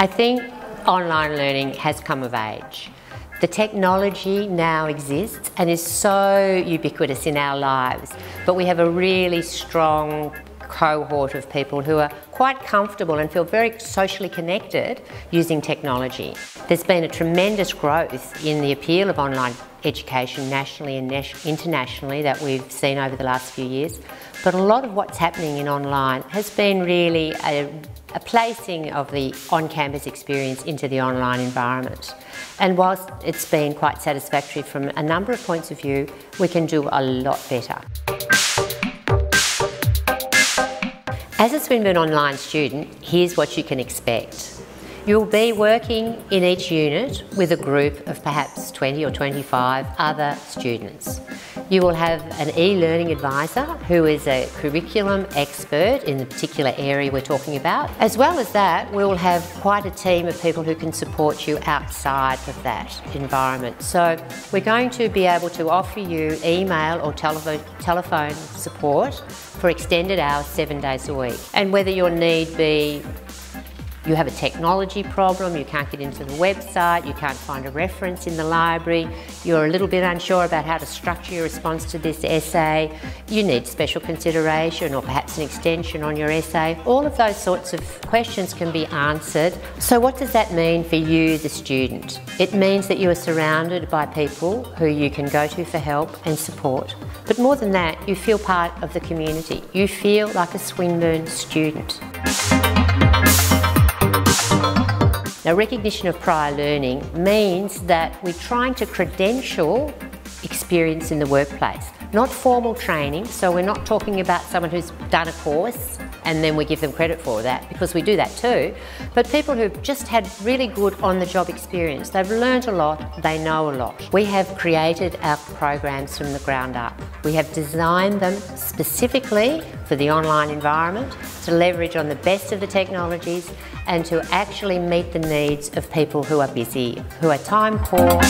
I think online learning has come of age. The technology now exists and is so ubiquitous in our lives, but we have a really strong cohort of people who are quite comfortable and feel very socially connected using technology. There's been a tremendous growth in the appeal of online education nationally and internationally that we've seen over the last few years. But a lot of what's happening in online has been really a, a placing of the on-campus experience into the online environment. And whilst it's been quite satisfactory from a number of points of view, we can do a lot better. As a Swinburne Online student, here's what you can expect. You'll be working in each unit with a group of perhaps 20 or 25 other students. You will have an e-learning advisor who is a curriculum expert in the particular area we're talking about. As well as that, we will have quite a team of people who can support you outside of that environment. So we're going to be able to offer you email or telephone, telephone support for extended hours seven days a week. And whether your need be you have a technology problem, you can't get into the website, you can't find a reference in the library, you're a little bit unsure about how to structure your response to this essay, you need special consideration or perhaps an extension on your essay. All of those sorts of questions can be answered. So what does that mean for you, the student? It means that you are surrounded by people who you can go to for help and support. But more than that, you feel part of the community. You feel like a Swinburne student. Now, recognition of prior learning means that we're trying to credential experience in the workplace, not formal training. So we're not talking about someone who's done a course and then we give them credit for that because we do that too. But people who've just had really good on the job experience, they've learned a lot, they know a lot. We have created our programs from the ground up. We have designed them specifically for the online environment to leverage on the best of the technologies and to actually meet the needs of people who are busy, who are time poor.